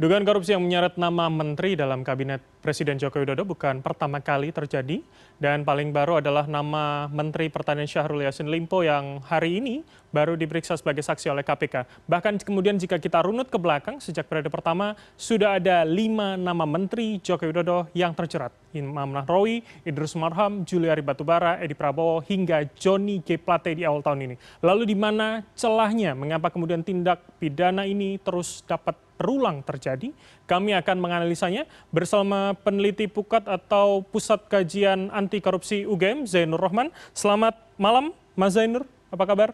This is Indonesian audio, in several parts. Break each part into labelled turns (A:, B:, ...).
A: Dugaan korupsi yang menyeret nama menteri dalam kabinet Presiden Joko Widodo bukan pertama kali terjadi dan paling baru adalah nama Menteri Pertanian Syahrul Yassin Limpo yang hari ini baru diperiksa sebagai saksi oleh KPK. Bahkan kemudian jika kita runut ke belakang sejak periode pertama sudah ada lima nama Menteri Joko Widodo yang terjerat. Imam Nahrawi, Idrus Marham, Juliari Batubara, Edi Prabowo hingga Joni G. Plate di awal tahun ini. Lalu di mana celahnya? Mengapa kemudian tindak pidana ini terus dapat berulang terjadi. Kami akan menganalisanya bersama peneliti Pukat atau Pusat Kajian Anti Korupsi UGM, Zainur Rohman. Selamat malam, Mas Zainur. Apa kabar?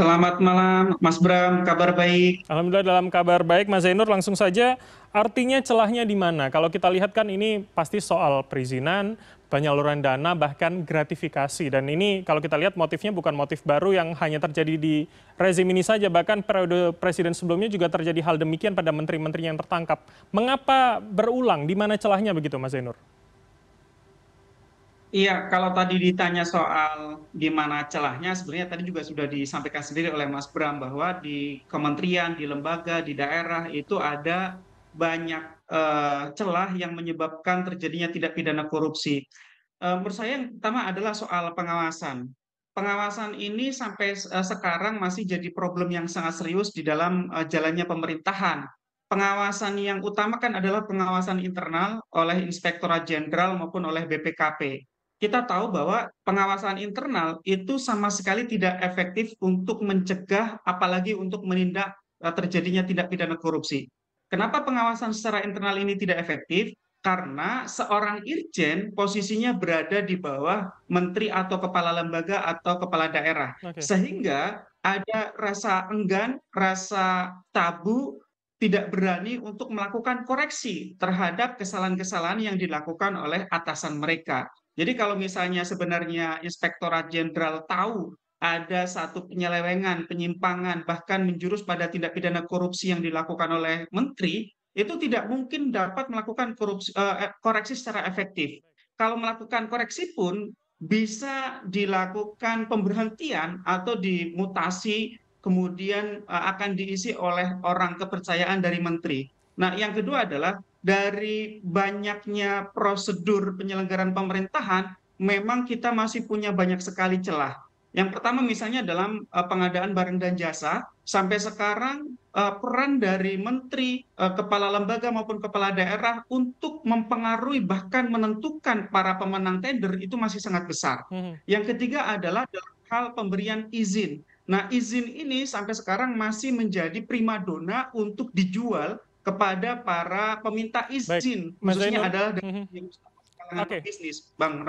B: Selamat malam, Mas Bram. Kabar baik.
A: Alhamdulillah dalam kabar baik, Mas Zainur. Langsung saja, artinya celahnya di mana? Kalau kita lihat kan ini pasti soal perizinan, penyaluran dana, bahkan gratifikasi. Dan ini kalau kita lihat motifnya bukan motif baru yang hanya terjadi di rezim ini saja, bahkan periode presiden sebelumnya juga terjadi hal demikian pada menteri-menteri yang tertangkap. Mengapa berulang? Di mana celahnya begitu, Mas Zainur?
B: Iya, kalau tadi ditanya soal di mana celahnya, sebenarnya tadi juga sudah disampaikan sendiri oleh Mas Bram bahwa di kementerian, di lembaga, di daerah itu ada banyak uh, celah yang menyebabkan terjadinya tidak pidana korupsi. Uh, menurut saya yang pertama adalah soal pengawasan. Pengawasan ini sampai uh, sekarang masih jadi problem yang sangat serius di dalam jalannya pemerintahan. Pengawasan yang utama kan adalah pengawasan internal oleh Inspektorat Jenderal maupun oleh BPKP kita tahu bahwa pengawasan internal itu sama sekali tidak efektif untuk mencegah apalagi untuk menindak eh, terjadinya tidak pidana korupsi. Kenapa pengawasan secara internal ini tidak efektif? Karena seorang irjen posisinya berada di bawah menteri atau kepala lembaga atau kepala daerah. Okay. Sehingga ada rasa enggan, rasa tabu, tidak berani untuk melakukan koreksi terhadap kesalahan-kesalahan yang dilakukan oleh atasan mereka. Jadi kalau misalnya sebenarnya Inspektorat Jenderal tahu ada satu penyelewengan, penyimpangan, bahkan menjurus pada tindak pidana korupsi yang dilakukan oleh menteri, itu tidak mungkin dapat melakukan korupsi, uh, koreksi secara efektif. Kalau melakukan koreksi pun bisa dilakukan pemberhentian atau dimutasi, kemudian uh, akan diisi oleh orang kepercayaan dari menteri. Nah, yang kedua adalah dari banyaknya prosedur penyelenggaraan pemerintahan, memang kita masih punya banyak sekali celah. Yang pertama misalnya dalam uh, pengadaan barang dan jasa, sampai sekarang uh, peran dari menteri, uh, kepala lembaga maupun kepala daerah untuk mempengaruhi bahkan menentukan para pemenang tender itu masih sangat besar. Hmm. Yang ketiga adalah dalam hal pemberian izin. Nah, izin ini sampai sekarang masih menjadi primadona untuk dijual kepada para peminta izin, Baik. khususnya adalah dari mm -hmm. okay. bisnis, Bang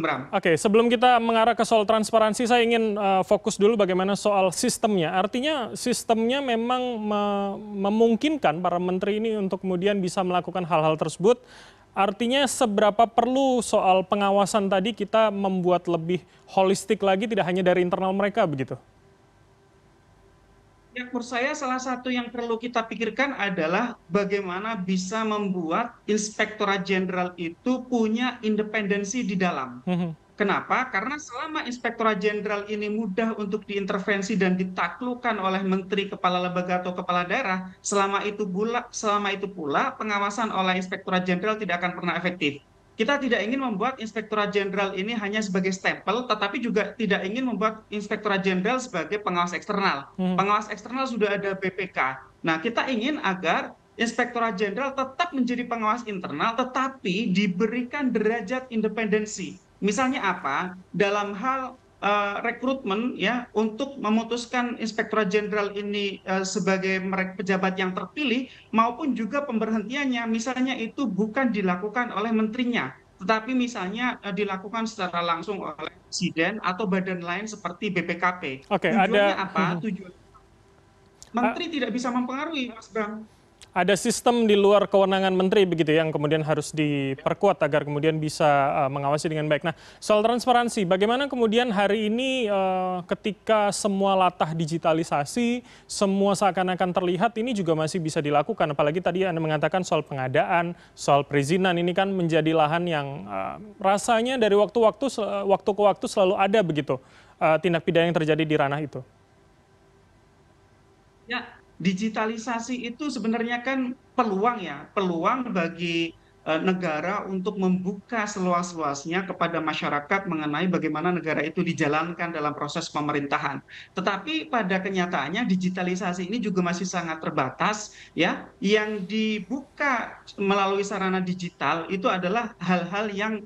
B: Ram.
A: Oke, sebelum kita mengarah ke soal transparansi, saya ingin uh, fokus dulu bagaimana soal sistemnya. Artinya sistemnya memang me memungkinkan para menteri ini untuk kemudian bisa melakukan hal-hal tersebut. Artinya seberapa perlu soal pengawasan tadi kita membuat lebih holistik lagi, tidak hanya dari internal mereka begitu?
B: Ya, menurut saya salah satu yang perlu kita pikirkan adalah bagaimana bisa membuat Inspektorat Jenderal itu punya independensi di dalam. Mhm. Kenapa? Karena selama Inspektorat Jenderal ini mudah untuk diintervensi dan ditaklukkan oleh menteri, kepala lembaga atau kepala daerah, selama itu pula, selama itu pula pengawasan oleh Inspektorat Jenderal tidak akan pernah efektif kita tidak ingin membuat Inspektorat Jenderal ini hanya sebagai stempel, tetapi juga tidak ingin membuat Inspektorat Jenderal sebagai pengawas eksternal. Hmm. Pengawas eksternal sudah ada BPK. Nah, kita ingin agar Inspektorat Jenderal tetap menjadi pengawas internal, tetapi diberikan derajat independensi. Misalnya apa? Dalam hal rekrutmen ya untuk memutuskan inspektorat jenderal ini uh, sebagai pejabat yang terpilih maupun juga pemberhentiannya misalnya itu bukan dilakukan oleh menterinya tetapi misalnya uh, dilakukan secara langsung oleh presiden atau badan lain seperti BPKP.
A: Oke, okay, Tujuannya
B: ada apa? Hmm. Tujuan menteri uh, tidak bisa mempengaruhi Mas Bram
A: ada sistem di luar kewenangan menteri begitu ya, yang kemudian harus diperkuat agar kemudian bisa uh, mengawasi dengan baik. Nah, soal transparansi, bagaimana kemudian hari ini uh, ketika semua latah digitalisasi, semua seakan-akan terlihat ini juga masih bisa dilakukan. Apalagi tadi Anda mengatakan soal pengadaan, soal perizinan ini kan menjadi lahan yang uh, rasanya dari waktu-waktu waktu ke waktu selalu ada begitu uh, tindak pidana yang terjadi di ranah itu.
B: Ya, digitalisasi itu sebenarnya kan peluang ya peluang bagi negara untuk membuka seluas luasnya kepada masyarakat mengenai bagaimana negara itu dijalankan dalam proses pemerintahan. Tetapi pada kenyataannya digitalisasi ini juga masih sangat terbatas ya. Yang dibuka melalui sarana digital itu adalah hal hal yang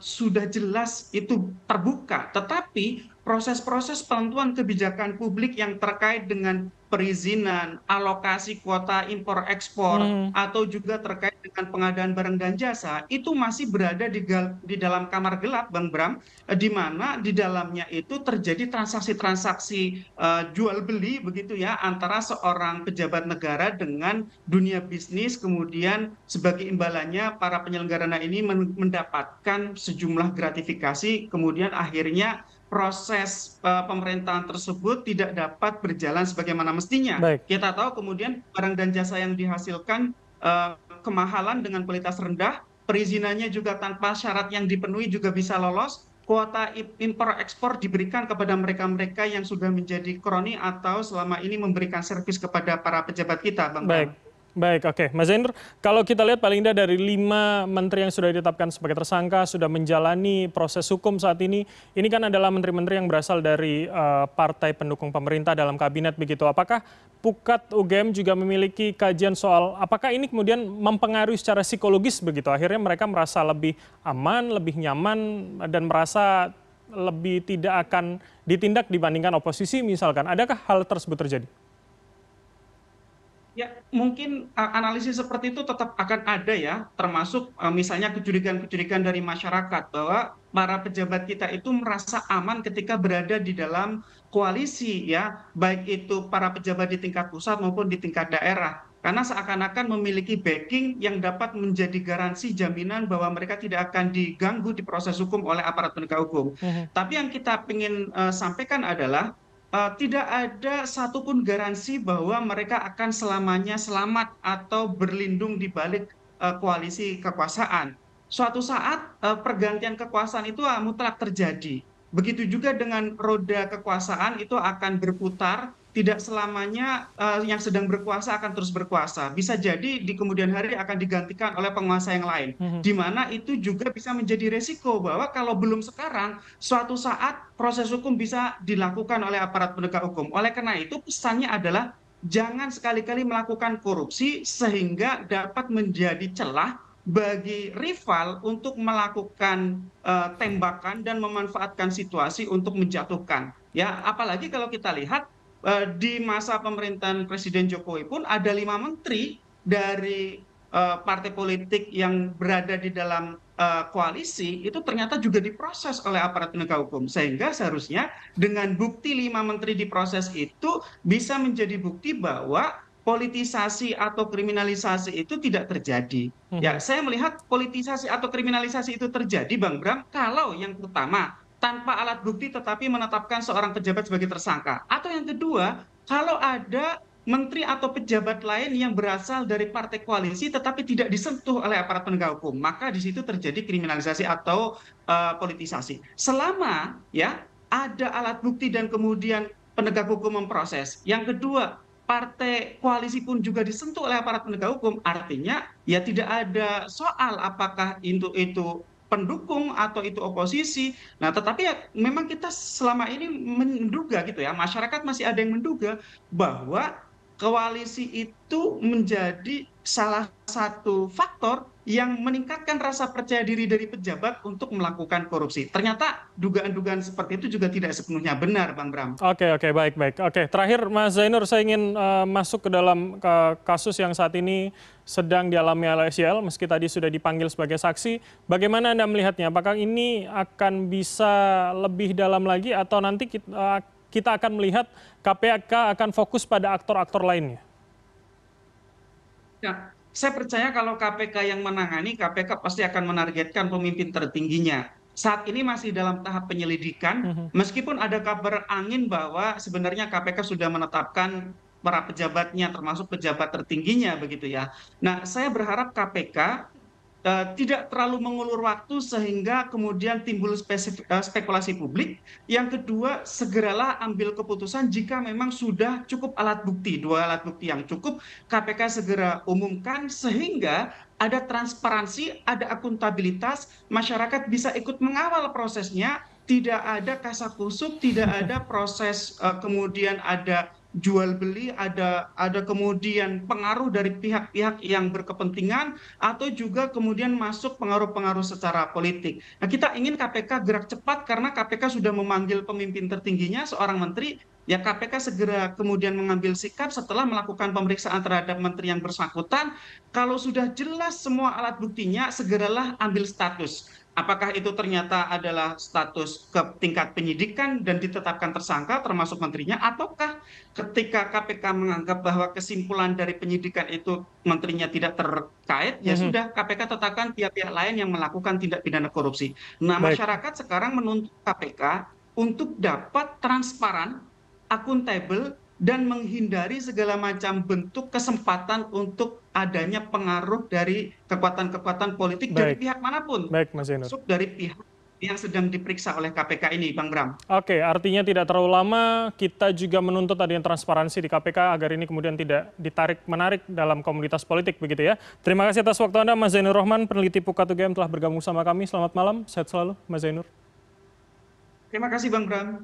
B: sudah jelas itu terbuka. Tetapi proses proses penentuan kebijakan publik yang terkait dengan perizinan alokasi kuota impor ekspor atau juga terkait dengan pengadaan barang dan jasa itu masih berada di dalam kamar gelap bang bram di mana di dalamnya itu terjadi transaksi transaksi jual beli begitu ya antara seorang pejabat negara dengan dunia bisnis kemudian sebagai imbalannya para penyelenggara ini mendapatkan sejumlah gratifikasi kemudian akhirnya proses pemerintahan tersebut tidak dapat berjalan sebagaimana mestinya. Kita tahu kemudian barang dan jasa yang dihasilkan kemahalan dengan kualitas rendah perizinannya juga tanpa syarat yang dipenuhi juga bisa lolos kuota impor ekspor diberikan kepada mereka mereka yang sudah menjadi kroni atau selama ini memberikan servis kepada para pejabat kita bang
A: baik oke. Mas zainur kalau kita lihat paling tidak dari lima menteri yang sudah ditetapkan sebagai tersangka sudah menjalani proses hukum saat ini ini kan adalah menteri menteri yang berasal dari partai pendukung pemerintah dalam kabinet begitu. Apakah pukat ugm juga memiliki kajian soal apakah ini kemudian mempengaruhi secara psikologis begitu? Akhirnya mereka merasa lebih aman lebih nyaman dan merasa lebih tidak akan ditindak dibandingkan oposisi misalkan. Adakah hal tersebut terjadi
B: ya mungkin analisis seperti itu tetap akan ada ya termasuk misalnya kecurigaan kecurigaan dari masyarakat bahwa para pejabat kita itu merasa aman ketika berada di dalam koalisi ya baik itu para pejabat di tingkat pusat maupun di tingkat daerah. Karena seakan akan memiliki backing yang dapat menjadi garansi jaminan bahwa mereka tidak akan diganggu di proses hukum oleh aparat penegak hukum. Tapi yang kita ingin sampaikan adalah tidak ada satupun garansi bahwa mereka akan selamanya selamat atau berlindung di balik koalisi kekuasaan. Suatu saat pergantian kekuasaan itu mutlak terjadi. Begitu juga dengan roda kekuasaan itu akan berputar tidak selamanya yang sedang berkuasa akan terus berkuasa. Bisa jadi di kemudian hari akan digantikan oleh penguasa yang lain. Di mana itu juga bisa menjadi resiko bahwa kalau belum sekarang suatu saat proses hukum bisa dilakukan oleh aparat penegak hukum. Oleh karena itu pesannya adalah jangan sekali kali melakukan korupsi sehingga dapat menjadi celah bagi rival untuk melakukan tembakan dan memanfaatkan situasi untuk menjatuhkan. Ya apalagi kalau kita lihat di masa pemerintahan presiden jokowi pun ada lima menteri dari partai politik yang berada di dalam koalisi itu ternyata juga diproses oleh aparat penegak hukum. Sehingga seharusnya dengan bukti lima menteri diproses itu bisa menjadi bukti bahwa politisasi atau kriminalisasi itu tidak terjadi. Ya saya melihat politisasi atau kriminalisasi itu terjadi bang bram kalau yang pertama tanpa alat bukti tetapi menetapkan seorang pejabat sebagai tersangka. Atau yang kedua kalau ada menteri atau pejabat lain yang berasal dari partai koalisi tetapi tidak disentuh oleh aparat penegak hukum maka di situ terjadi kriminalisasi atau politisasi. Selama ya ada alat bukti dan kemudian penegak hukum memproses. Yang kedua partai koalisi pun juga disentuh oleh aparat penegak hukum. Artinya ya tidak ada soal apakah itu pendukung atau itu oposisi. Nah tetapi ya memang kita selama ini menduga gitu ya masyarakat masih ada yang menduga bahwa koalisi itu menjadi salah satu faktor yang meningkatkan rasa percaya diri dari pejabat untuk melakukan korupsi. Ternyata dugaan dugaan seperti itu juga tidak sepenuhnya benar bang bram.
A: Oke oke baik baik. Oke terakhir mas zainur saya ingin masuk ke dalam kasus yang saat ini sedang dialami oleh sel meski tadi sudah dipanggil sebagai saksi. Bagaimana anda melihatnya? Apakah ini akan bisa lebih dalam lagi atau nanti kita akan melihat kpk akan fokus pada aktor aktor lainnya?
B: Ya saya percaya kalau kpk yang menangani kpk pasti akan menargetkan pemimpin tertingginya. Saat ini masih dalam tahap penyelidikan meskipun ada kabar angin bahwa sebenarnya kpk sudah menetapkan para pejabatnya termasuk pejabat tertingginya begitu ya. Nah saya berharap kpk tidak terlalu mengulur waktu sehingga kemudian timbul uh, spekulasi publik. Yang kedua, segeralah ambil keputusan jika memang sudah cukup alat bukti, dua alat bukti yang cukup, KPK segera umumkan sehingga ada transparansi, ada akuntabilitas, masyarakat bisa ikut mengawal prosesnya, tidak ada kasakusuk, tidak ada proses uh, kemudian ada jual beli, ada ada kemudian pengaruh dari pihak-pihak yang berkepentingan atau juga kemudian masuk pengaruh-pengaruh secara politik. Nah, kita ingin KPK gerak cepat karena KPK sudah memanggil pemimpin tertingginya seorang menteri. Ya KPK segera kemudian mengambil sikap setelah melakukan pemeriksaan terhadap menteri yang bersangkutan. Kalau sudah jelas semua alat buktinya segeralah ambil status apakah itu ternyata adalah status ke tingkat penyidikan dan ditetapkan tersangka termasuk menterinya ataukah ketika KPK menganggap bahwa kesimpulan dari penyidikan itu menterinya tidak terkait ya mhm. sudah KPK tetapkan pihak-pihak lain yang melakukan tindak pidana korupsi. Nah, masyarakat sekarang menuntut KPK untuk dapat transparan, akuntabel dan menghindari segala macam bentuk kesempatan untuk adanya pengaruh dari kekuatan-kekuatan politik dari pihak mana pun.
A: Baik, Mas Zainur.
B: Masuk dari pihak yang sedang diperiksa oleh KPK ini, Bang Bram.
A: Oke, artinya tidak terlalu lama kita juga menuntut adanya transparansi di KPK agar ini kemudian tidak ditarik-menarik dalam komunitas politik begitu ya. Terima kasih atas waktu Anda, Mas Zainur Rohman, peneliti Pukat UGM telah bergabung sama kami. Selamat malam, sehat selalu, Mas Zainur.
B: Terima kasih, Bang Bram.